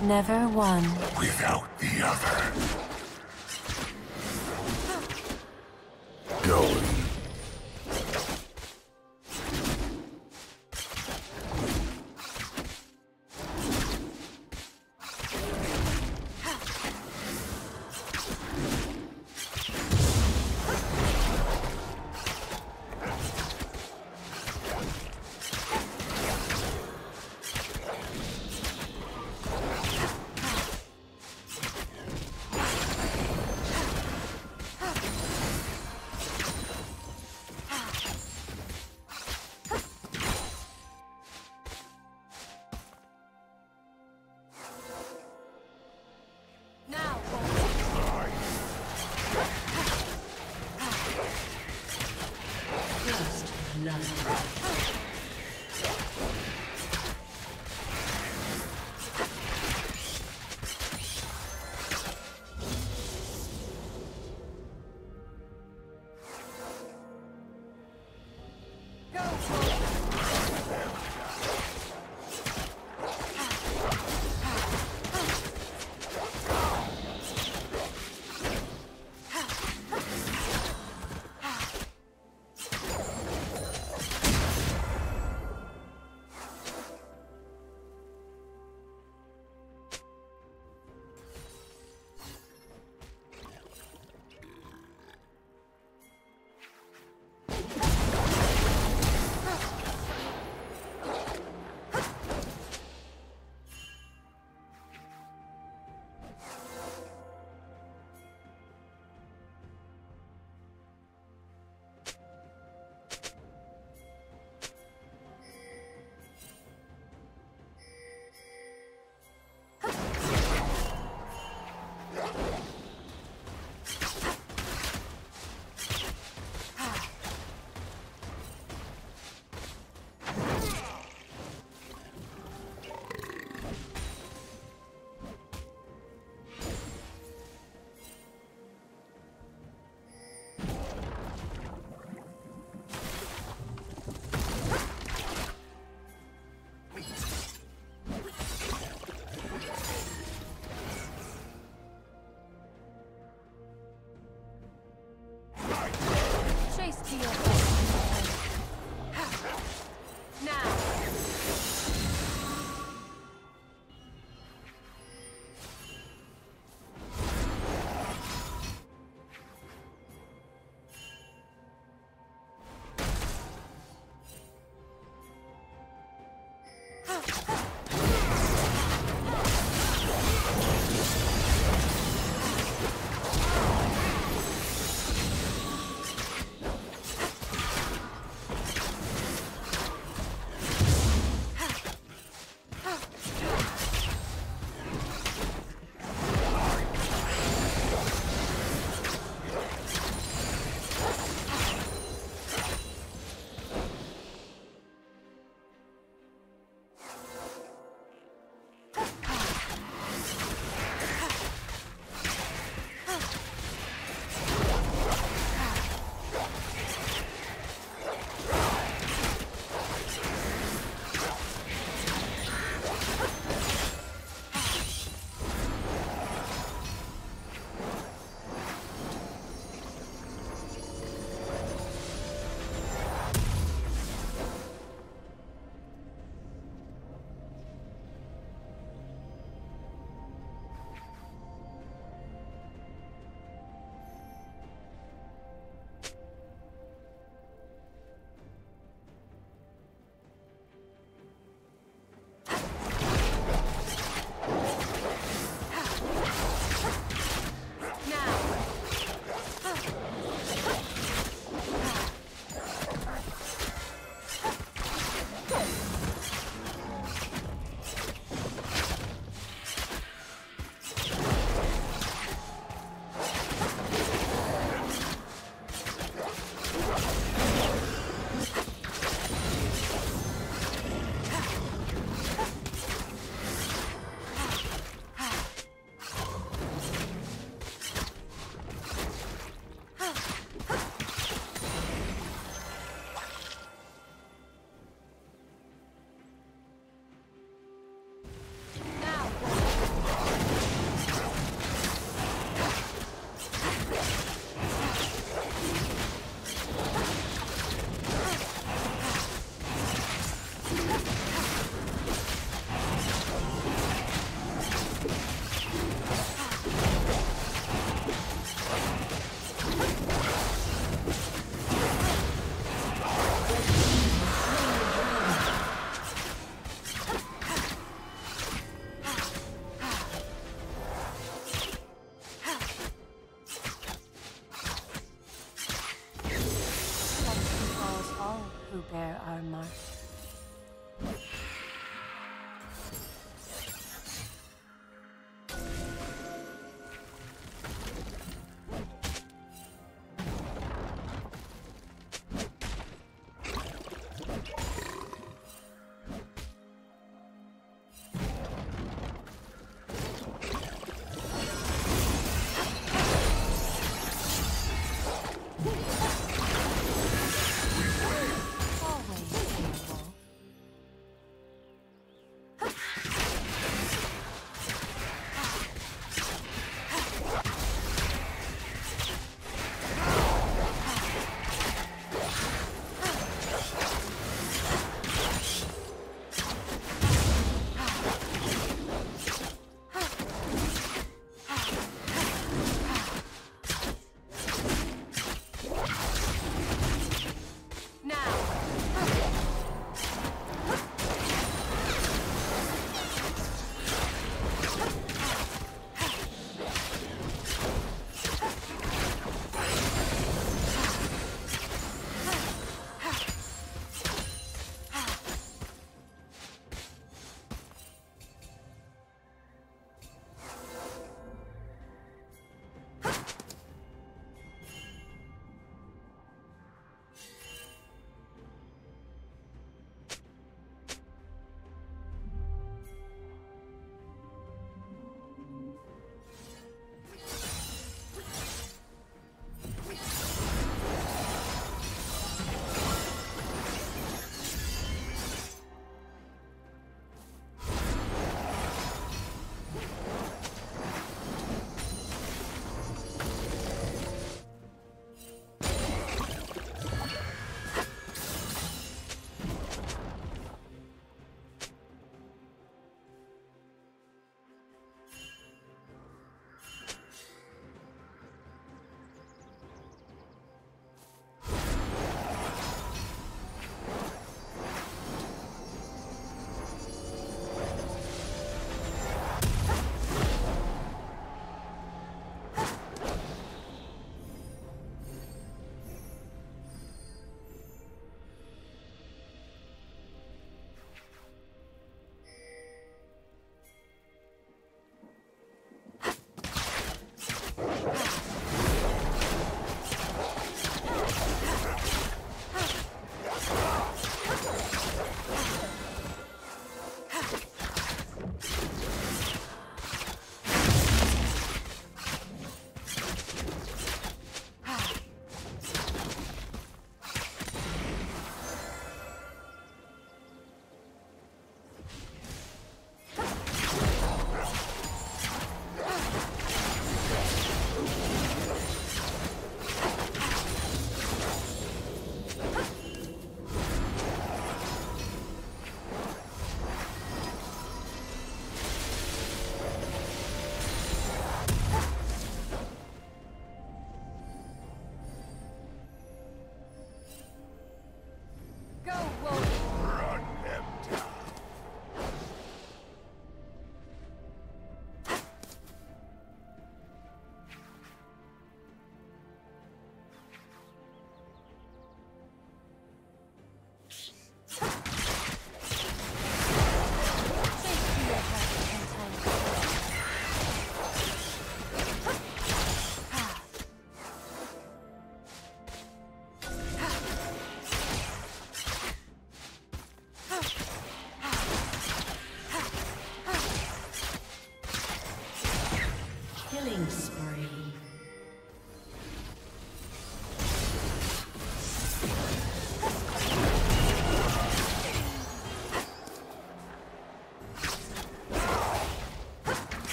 Never one. without the other. Going. Blood. Ah!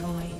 Destroyed.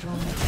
Destroyed.